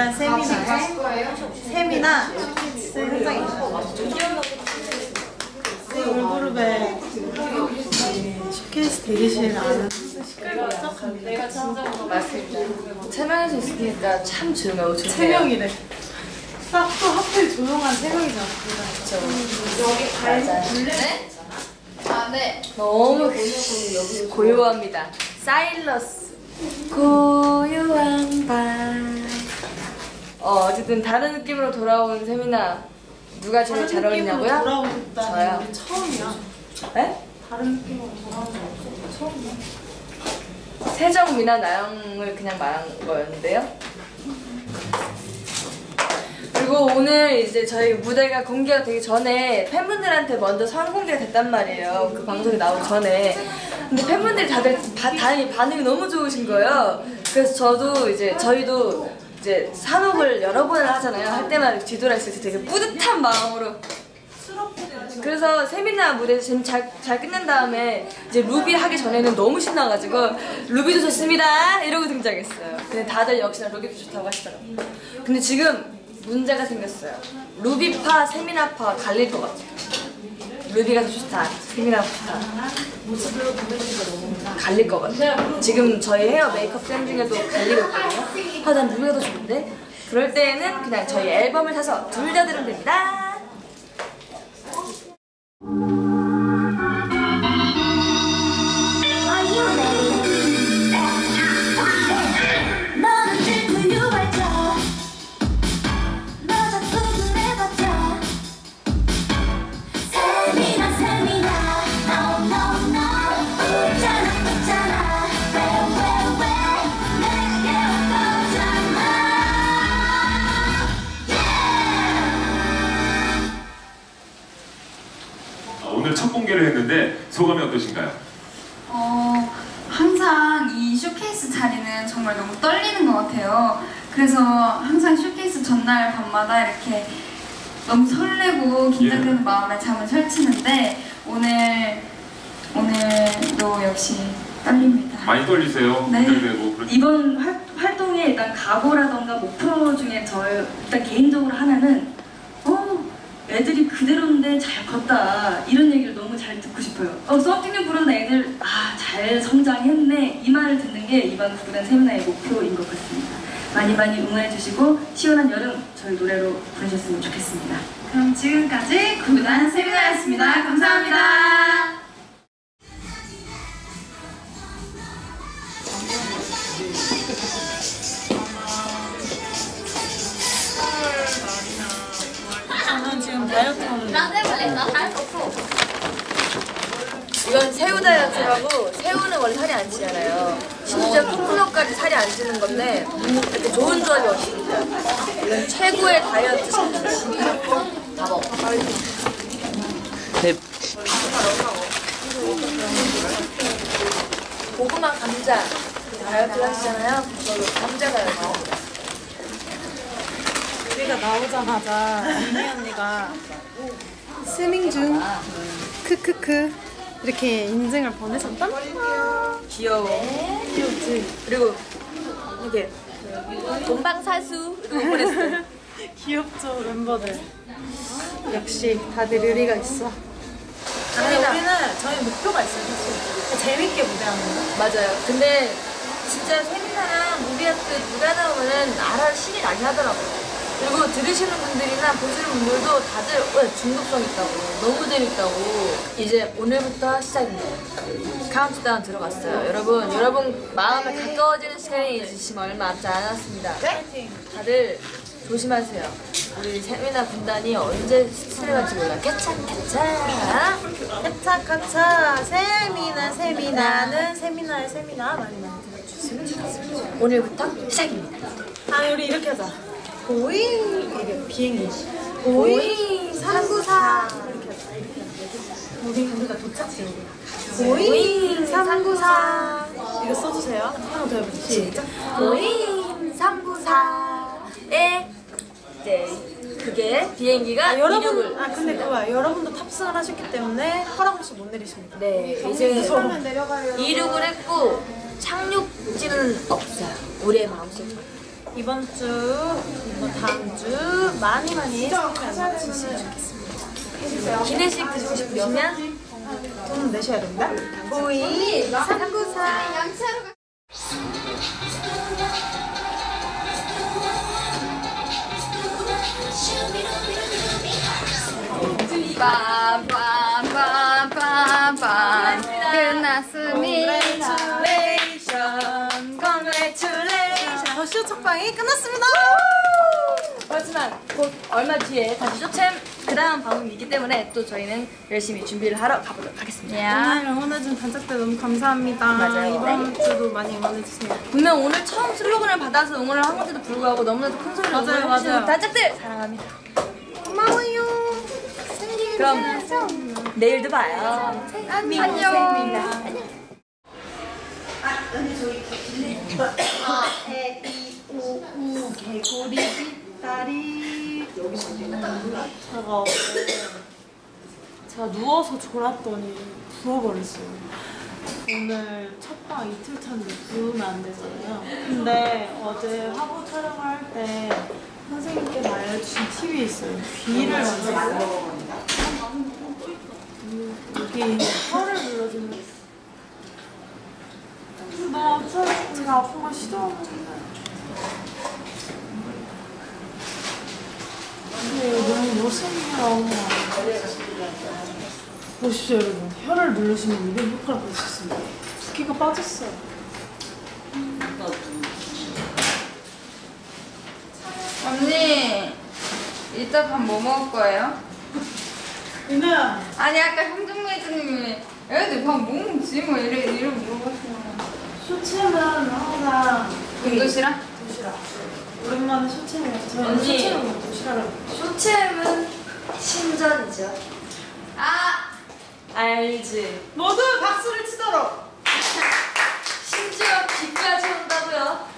구단 세미나 세미나 현장에 슈케이스 대기실 안은 시끌벅적합니다 맞습니다. 세 명이서 있으니까 참 조용하고 좋네요. 세 명이래 딱또 하필 조용한 세 명이잖아 맞아요. 네? 아, 네. 너무 고요합니다. 사일러스. 고요한 밤. 어, 어쨌든 다른 느낌으로 돌아온 세미나 누가 제일 잘 어울리냐고요? 저요. 우리 처음이야 네? 다른 느낌으로 거 없어 처음이야 세정, 미나, 나영을 그냥 말한 거였는데요. 그리고 오늘 이제 저희 무대가 공개가 되기 전에 팬분들한테 먼저 선공개가 됐단 말이에요. 그 방송이 나오기 전에. 근데 팬분들이 다들 바, 다행히 반응이 너무 좋으신 거예요. 그래서 저도 이제 저희도 이제 산옥을 여러 번을 하잖아요. 할 때마다 뒤돌아있을 때 되게 뿌듯한 마음으로 그래서 세미나 무대 지금 잘, 잘 끝낸 다음에 이제 루비 하기 전에는 너무 신나가지고 루비도 좋습니다 이러고 등장했어요. 근데 다들 역시나 루비도 좋다고 하시더라고요. 근데 지금 문제가 생겼어요. 루비파, 세미나파 갈릴 것 같아요. 루비가 더 좋다, 세미나가 좋다. 갈릴 것 같아요. 지금 저희 헤어 메이크업 쌤 중에도 갈리고 있거든요. 아, 난 루비가 더 좋은데? 그럴 때에는 그냥 저희 앨범을 사서 둘 다 들으면 됩니다. 소감이 어떠신가요? 어, 항상 이 쇼케이스 자리는 정말 너무 떨리는 것 같아요. 그래서 항상 쇼케이스 전날 밤마다 이렇게 너무 설레고 긴장되는 예. 마음에 잠을 설치는데 오늘 오늘도 역시 떨립니다. 많이 떨리세요? 네. 긴장되고 그렇 이번 활, 활동의 일단 각오라던가 목표 중에 저 일단 개인적으로 하나는 어 애들이 그대로인데 잘 컸다 이런 얘기를 너무 잘 듣고 싶어요. 어 썸띵을 부르는 애들 아 잘 성장했네 이 말을 듣는 게 이번 구구단 세미나의 목표인 것 같습니다. 많이 많이 응원해 주시고 시원한 여름 저희 노래로 보내셨으면 좋겠습니다. 그럼 지금까지 구단 세미나였습니다. 감사합니다. 이건 새우 다이어트라고 새우는 원래 살이 안 찌잖아요. 심지어 콩로까지 살이 안 찌는 건데 이렇게 좋은 조합이 없습니다. 이건 최고의 다이어트. 다 먹어. 네. 고구마 감자 다이어트 하시잖아요. 그걸로 감자 다이어트. 우리가 나오자마자 미미 언니가 스밍 중 크크크 이렇게 인증을 말이야 귀여워. 귀엽지? 그리고 이렇게 본방사수 이러고. 귀엽죠 멤버들 역시 다들 의리가 있어 근데. 우리는 저희 목표가 있어요 사실 재밌게 무대하는 거 맞아요. 근데 진짜 세미나랑 무비아트 누가 나오면은 알아 신이 나긴 하더라고요. 그리고 들으시는 분들이나 보시는 분들도 다들 왜 중독성 있다고 너무 재밌다고 이제 오늘부터 시작입니다. 카운트다운 들어갔어요. 여러분 여러분 마음에 가까워지는 시간이 지금 얼마 남지 않았습니다. 다들 조심하세요. 우리 세미나 군단이 언제 쳐들어 갈지 몰라. 깨창 깨창. 카차카차 세미나 세미나는 세미나의 세미나 많이 많이 들어주시면 좋겠습니다 오늘부터 시작입니다. 아 우리 이렇게 하자 보잉 이게 비행기. 보잉 394 이렇게 하자 이렇게 하자 우리 우리가 도착지 여기 보잉 394 이거 써주세요. 한번더 해보세요 시작. 보잉 394에 이제 그게 비행기가 아, 여러분 아 근데 그거야 여러분도 탑승을 하셨기 때문에 허락 없이 못 내리십니다. 네 이제 이륙을 했고 착륙지는 없어요. 우리의 마음속에 이번 주, 이번 다음 주 많이 많이 찾아주시면 좋겠습니다. 기내식 드시고 싶으시면 돈 내셔야 된다. 오이 삼구 방이 끝났습니다. 하지만 곧 얼마 뒤에 다시 쇼챔 그 다음 방송이 있기 때문에 또 저희는 열심히 준비를 하러 가보도록 하겠습니다. 오늘 응원해준 단짝들 너무 감사합니다. 맞아요. 이번 주도 많이 응원해주세요. 분명 오늘 처음 슬로건을 받아서 응원을 한 건데도 불구하고 너무나도 큰 소리로 맞아요, 맞아요. 단짝들 사랑합니다. 고마워요. 그럼 내일도 봐요. 안녕. 개구리 뒷다리 제가 제가 누워서 졸았더니 부어버렸어요 오늘 첫방 이틀 차인데 부으면 안 되잖아요 근데 어제 화보 촬영할 때 선생님께서 알려주신 팁이 있어요 귀를 만져요 여기 혀를 눌러주는 나 아파요. 제가 아픈 걸 싫어하는 너무 거 보십시오 여러분 혀를 누르시면 이런 효과를 볼수 있습니다 붓기가 빠졌어요 언니, 이따 밥 뭐 먹을 거예요? 이나 아니 아까 형정매 주님이 애들 밥뭐 먹지? 뭐 이래 이래 물어봤어요. 쇼츠는 항상 은도시랑? 도시락 오랜만에 먹어서 저는 언니. 도시락을 쇼챔은 신전이죠. 아 알지. 모두 박수를 치도록 심지어 비까지 온다고요.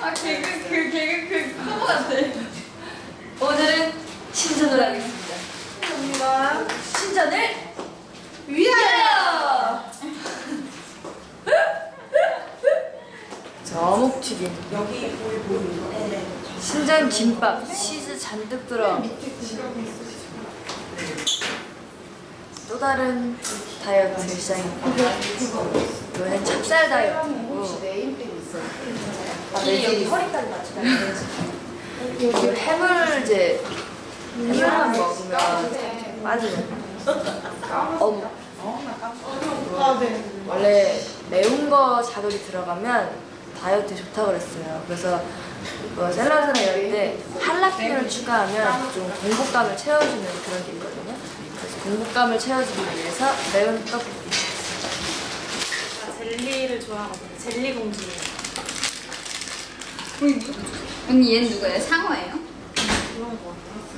아 개그 그 개그 그 커버 같아. 오늘은 신전을 하겠습니다. 감사합니다 신전을 위하여 저 어묵튀김. 신전 김밥 치즈 잔뜩 들어. 또 다른 다이어트 시장입니다. 이번엔 찹쌀 다이어트고. 이 여기 허리까지 맞추면 그 해물제 해물만 먹으면 빠지는 어묵. 아네. 원래 매운 거 자극이 들어가면 다이어트에 좋다고 그랬어요. 그래서 뭐 샐러드나 이럴 때 할라피뇨를 추가하면 좀 공복감을 채워주는 그런 게 있거든요. 그래서 공복감을 채워주기 위해서 매운 떡볶이. 젤리를 좋아하거든요 젤리 공주 언니 얘는 누구예요? 상어예요?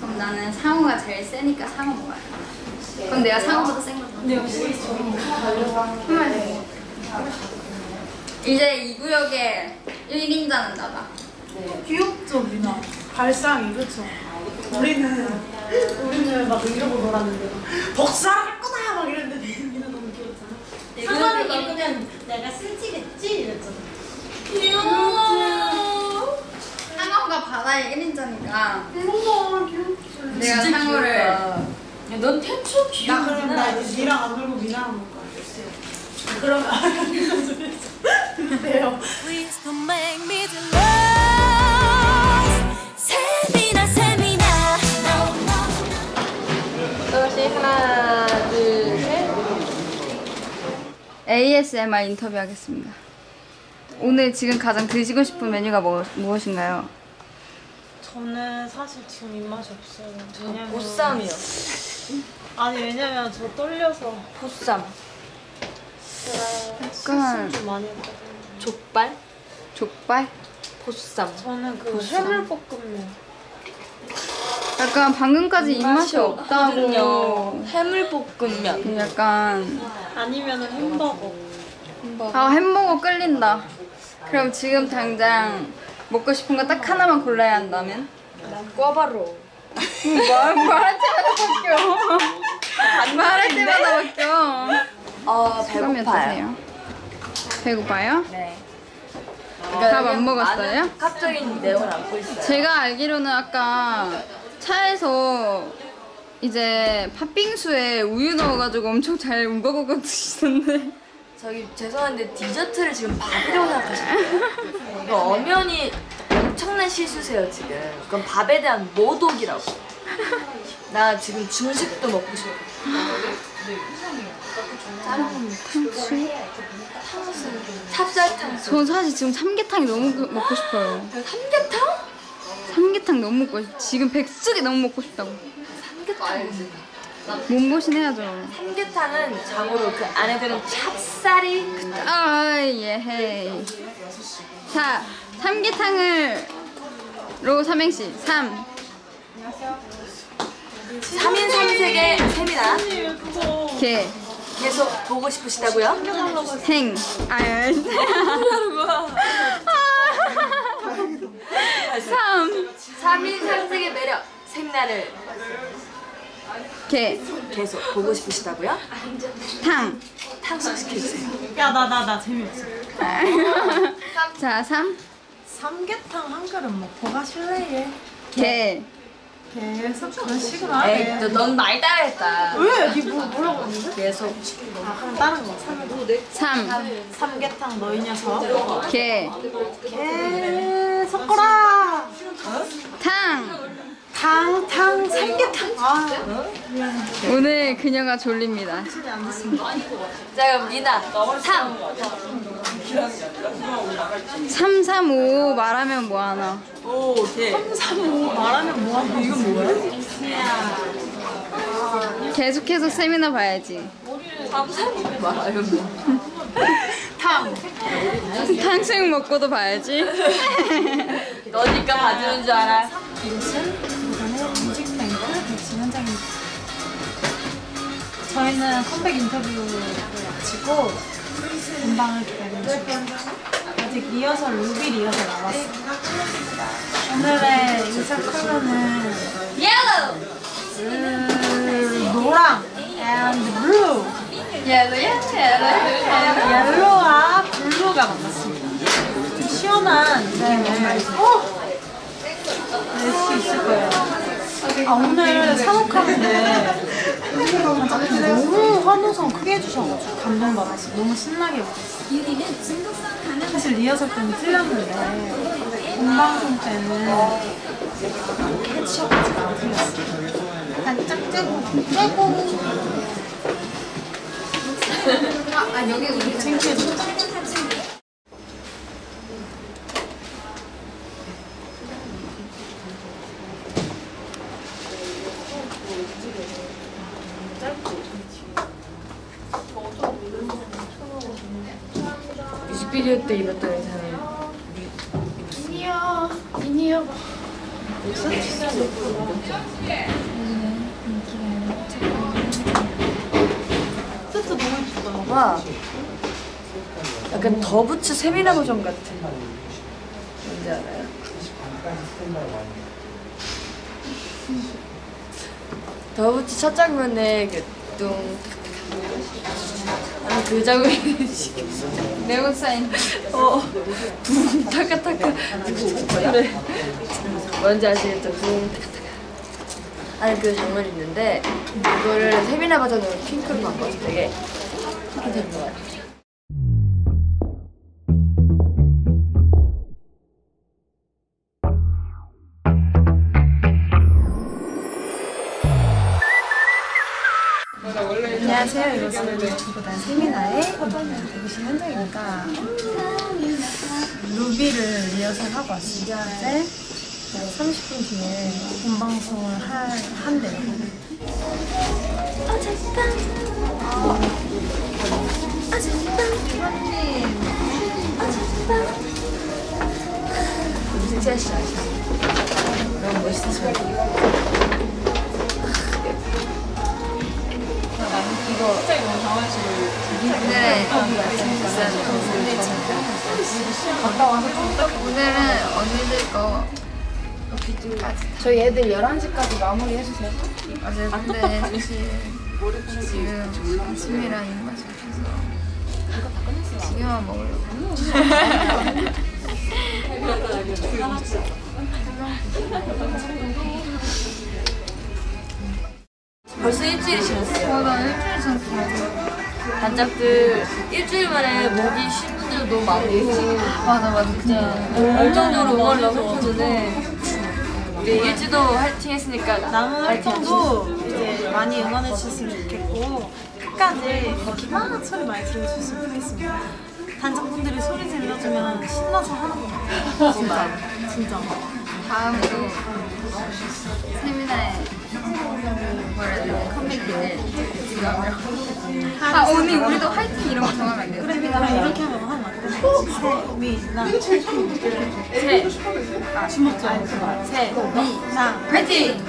그럼 나는 상어가 제일 세니까 상어 먹어요. 그럼 내가 상어보다 센 거죠? 근데 역시 이제 이 구역에 1인자는 나다. 귀엽죠 미나 발상이 그렇죠 우리는 우리는 막 이러고 놀았는데 막 복사할 거다 막 이랬는데 미나 너무 귀엽잖아 상관을 입으면 내가 슬치겠지? 이랬잖아. 귀여워 상어가 바다의 1인자니까 너무 귀엽지 내가 상어를 야, 넌 태초 나 귀여운 그럼 나. 이제 니랑 안 놀고 미나랑 놀 거야 그러면 또다시 하나, 둘, 셋. ASMR 인터뷰 하겠습니다. 오늘 지금 가장 드시고 싶은 메뉴가 뭐, 무엇인가요? 저는 사실 지금 입맛이 없어요 왜냐면 보쌈이요. 아니 왜냐면 저 떨려서 보쌈. 약간- 족발. 족발? 보쌈. 저는 그 보쌈. 해물볶음면 약간 방금까지 입맛이 없거든요. 없다고 해물볶음면. 약간 아니면은 햄버거 아 햄버거 끌린다. 그럼 지금 당장 먹고 싶은 거 딱 하나만 골라야 한다면? 꿔바로. 말, 말할 때마다 바뀌어. 말할 때마다 바뀌어. 어, 배고파요. 배고파요? 네. 밥 안 먹었어요? 복합적인 내용을 안고 있어요. 제가 알기로는 아까 차에서 이제 팥빙수에 우유 넣어가지고 엄청 잘 우걱우걱 드시던데 저기 죄송한데 디저트를 지금 밥이라고 생각하시나요? 이거 엄연히 엄청난 실수세요 지금. 그건 밥에 대한 모독이라고. 나 지금 중식도 먹고 싶어. 싶어. 탕수육, 찹쌀탕수. 전 사실 지금 삼계탕이 너무 그- 먹고 싶어요 삼계탕? 삼계탕 너무 먹고 싶 지금 백숙이 너무 먹고 싶다고 삼계탕. 몸보신 해야죠 삼계탕은 자고로 그 안에 들은 찹쌀이 아, 예. 자, 삼계탕을 로 삼행시 3 3인 3색의 세미나 개, 계속 보고 싶으시다고요? 행. 아, 예. 3 3인 3색의 매력 세미나를 개, 계속 보고 싶으시다고요? 탕. 탕수시켜주세요 야 나 나 나 재미없어. 자, 3 삼계탕 한 그릇 먹고 가실래? 개. 계속 그런 식으로 에이 하네. 넌 많이 따라했다 왜? 니 뭐, 뭐라고 했는데? 계속 아, 그럼 다른 거. 삼, 3 삼계탕 너이 녀석. 개. 계속 거라. 탕. 탕, 탕, 삼계탕. 아, 오늘 그녀가 졸립니다. 자 그럼 니나 3 335 말하면 뭐 하나? 오케이 335 말하면 뭐하고 이건 뭐야? 계속해서 세미나 봐야지. 3 3 말하면 탕. 탕수육 먹고도 봐야지. 너니까 봐주는 줄 알아 이곳은 부산의 뮤직뱅크 백신 현장입니다. 저희는 컴백 인터뷰를 마치고 본방을 기다리는 중입니다. 아직 리허설, 루비 리허설 남았어요. 오늘의 인사 컬러는 음, 노랑 and blue 옐로와 블루가 만났습니다. 좀 시원한 느낌을 어? 낼수 있을 거예요. 아 오늘 산옥하는데 너무 환호성 크게 해주셔가지고 감동받았어요. 너무 신나게 웃었어요. 사실 리허설 때는 틀렸는데 본방송 때는 캐치업까지 안 틀렸어요. 반짝 째고 째고 아 여기 우리 창피해서 뮤직비디오 때 입었던 의상을 세트 너무 예쁘다. 와 약간 더부츠 세미나 버전 같은 뭔지 알아요? 더부츠 첫 장면에 그뚱. 아니 그 장면이 네온 사인. 어, 붕 타카타카. 그래 뭔지 아시겠죠? 붕 타카타카. 아니 그 장면이 있는데 그거를 세미나 버전으로 핑크로 바꿔서 되게 핑크 된것 같아요 안녕하세요. 이것은 구단 세미나의 대구시 현장입니다. 루비를 리허설하고 왔습니다. 이제 30분 뒤에 본방송을 할, 한대요. 진짜 씨 너무 멋있어 오늘은 언니들 거 저희 애들 11시까지 마무리 해주세요. 맞아요. 근데 사실 지금 아침이랑 입맛이 없어서 지금만 먹으려고. 벌써 일주일이 지났어요. 맞아 일주일 전부터 단짝들 일주일 만에 목이 쉰 분들도 너무 많고 맞아 맞아 진짜 열정적으로 응원을 너무 해주는 우리 일주도 화이팅 했으니까 남은 활동도 이제 많이 응원해 주셨으면 좋겠고 끝까지 기만한 소리 많이 들려주셨으면 좋겠습니다. 단장분들이 소리 질러주면 신나서 하는 것 같아요. 진짜. 진짜. 다음으로 세미나의 아 언니 우리도 화이팅 이런 거 정하면 안 돼요? 그래, 이렇게 하면 하면 안 돼. 세미나. 새 주먹 좀. 새 세미나. 화이팅!